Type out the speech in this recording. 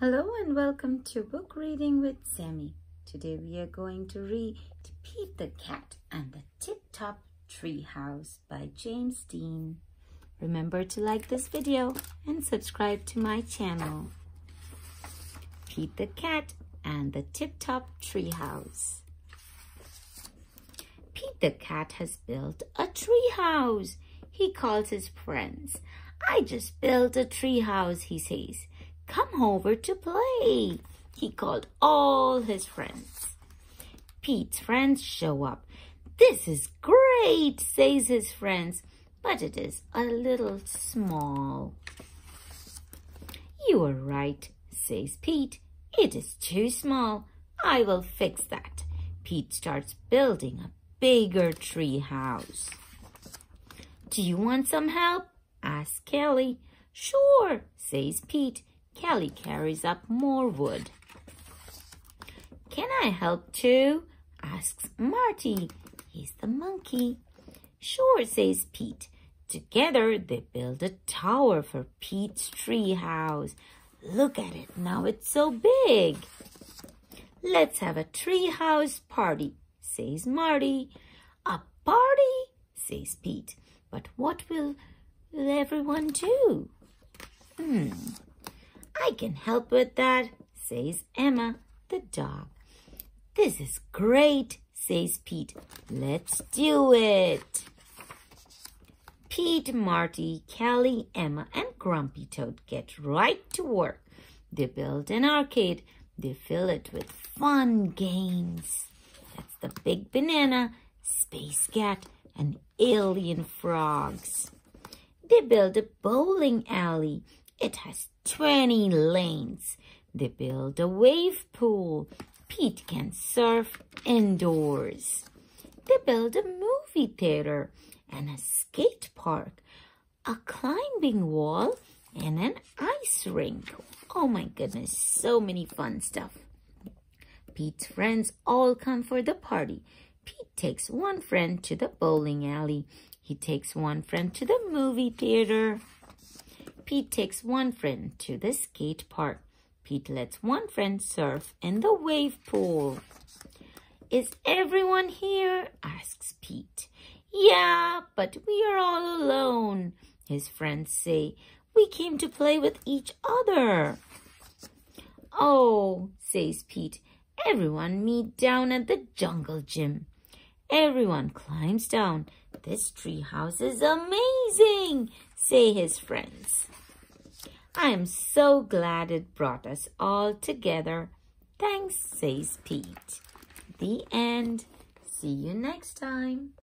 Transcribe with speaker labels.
Speaker 1: Hello and welcome to Book Reading with Sammy. Today we are going to read Pete the Cat and the Tip Top Tree House by James Dean. Remember to like this video and subscribe to my channel. Pete the Cat and the Tip Top Tree House. Pete the Cat has built a tree house. He calls his friends. I just built a tree house, he says. Come over to play. He called all his friends. Pete's friends show up. This is great, says his friends, but it is a little small. You are right, says Pete. It is too small. I will fix that. Pete starts building a bigger tree house. Do you want some help? asks Callie. Sure, says Pete. Callie carries up more wood. Can I help too? asks Marty. He's the monkey. Sure, says Pete. Together they build a tower for Pete's tree house. Look at it, now it's so big. Let's have a tree house party, says Marty. A party, says Pete. But what will everyone do? Hmm, I can help with that, says Emma, the dog. This is great, says Pete. Let's do it. Pete, Marty, Callie, Emma, and Grumpy Toad get right to work. They build an arcade. They fill it with fun games. That's the big banana, space cat, and alien frogs. They build a bowling alley. It has 20 lanes. They build a wave pool. Pete can surf indoors. They build a movie theater and a skate park, a climbing wall, and an ice rink. Oh my goodness, so many fun stuff. Pete's friends all come for the party. Pete takes one friend to the bowling alley. He takes one friend to the movie theater. Pete takes one friend to the skate park. Pete lets one friend surf in the wave pool. Is everyone here? asks Pete. Yeah, but we are all alone, his friends say. We came to play with each other. Oh, says Pete, everyone meet down at the jungle gym. Everyone climbs down. This tree house is amazing, say his friends. I am so glad it brought us all together. Thanks, says Pete. The end. See you next time.